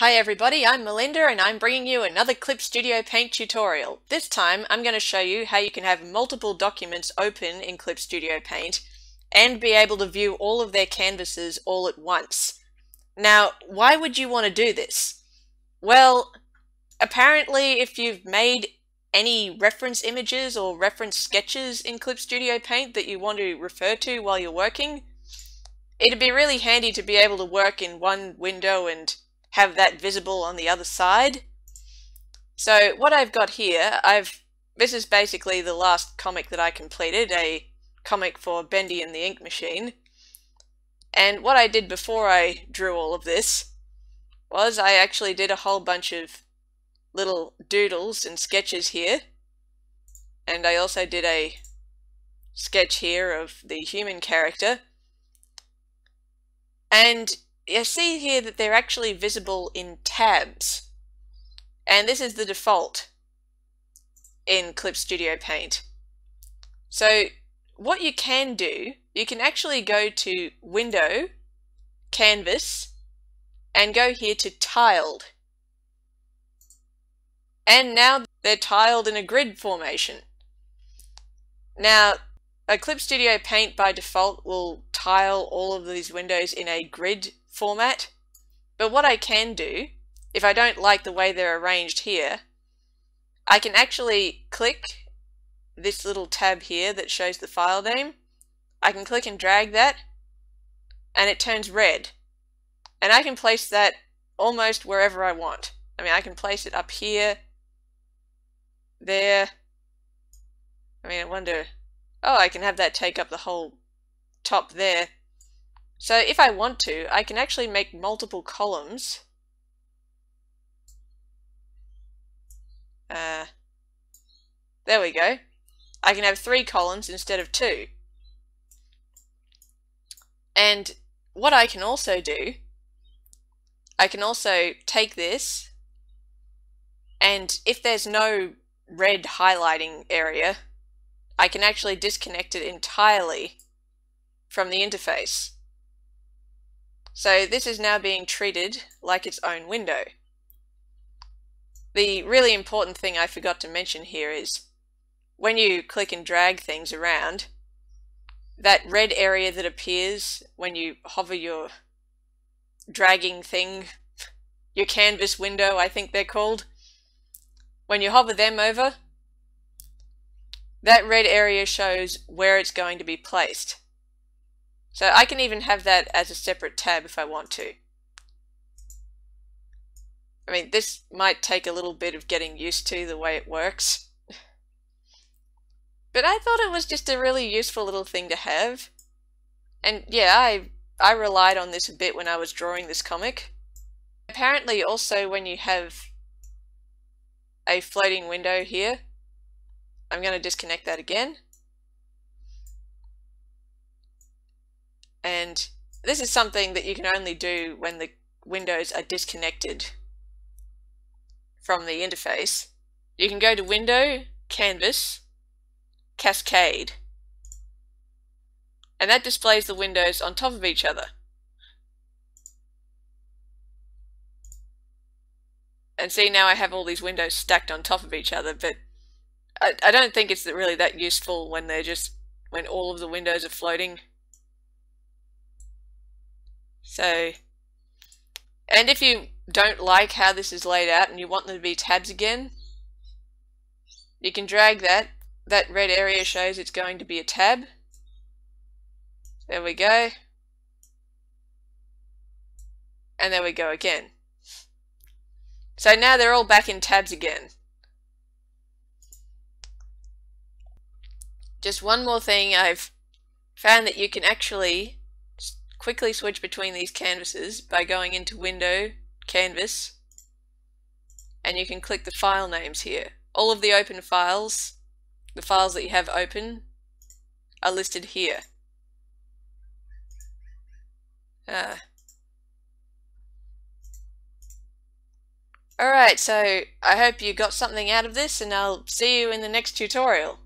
Hi everybody, I'm Melinda and I'm bringing you another Clip Studio Paint tutorial. This time I'm going to show you how you can have multiple documents open in Clip Studio Paint and be able to view all of their canvases all at once. Now, why would you want to do this? Well, apparently if you've made any reference images or reference sketches in Clip Studio Paint that you want to refer to while you're working, it'd be really handy to be able to work in one window and have that visible on the other side. So what I've got here, I've this is basically the last comic that I completed, a comic for Bendy and the Ink Machine. And what I did before I drew all of this was I actually did a whole bunch of little doodles and sketches here. And I also did a sketch here of the human character. And you see here that they're actually visible in tabs. And this is the default in Clip Studio Paint. So what you can do, you can actually go to Window, Canvas, and go here to Tiled. And now they're tiled in a grid formation. Now, a Clip Studio Paint by default will tile all of these windows in a grid format. But what I can do, if I don't like the way they're arranged here, I can actually click this little tab here that shows the file name. I can click and drag that and it turns red. And I can place that almost wherever I want. I mean, I can place it up here, there. I mean, I wonder, oh, I can have that take up the whole top there. So if I want to, I can actually make multiple columns. Uh, there we go. I can have three columns instead of two. And what I can also do, I can also take this and if there's no red highlighting area, I can actually disconnect it entirely from the interface. So this is now being treated like its own window. The really important thing I forgot to mention here is when you click and drag things around, that red area that appears when you hover your dragging thing, your canvas window I think they're called, when you hover them over, that red area shows where it's going to be placed. So I can even have that as a separate tab if I want to. I mean, this might take a little bit of getting used to the way it works. But I thought it was just a really useful little thing to have. And yeah, I, I relied on this a bit when I was drawing this comic. Apparently also when you have a floating window here, I'm going to disconnect that again. And this is something that you can only do when the windows are disconnected from the interface. You can go to Window, Canvas, Cascade, and that displays the windows on top of each other. And see now I have all these windows stacked on top of each other, but I, I don't think it's really that useful when they're just, when all of the windows are floating. So, and if you don't like how this is laid out and you want them to be tabs again, you can drag that. That red area shows it's going to be a tab. There we go. And there we go again. So now they're all back in tabs again. Just one more thing, I've found that you can actually quickly switch between these canvases by going into Window, Canvas, and you can click the file names here. All of the open files, the files that you have open, are listed here. Uh, Alright, so I hope you got something out of this and I'll see you in the next tutorial.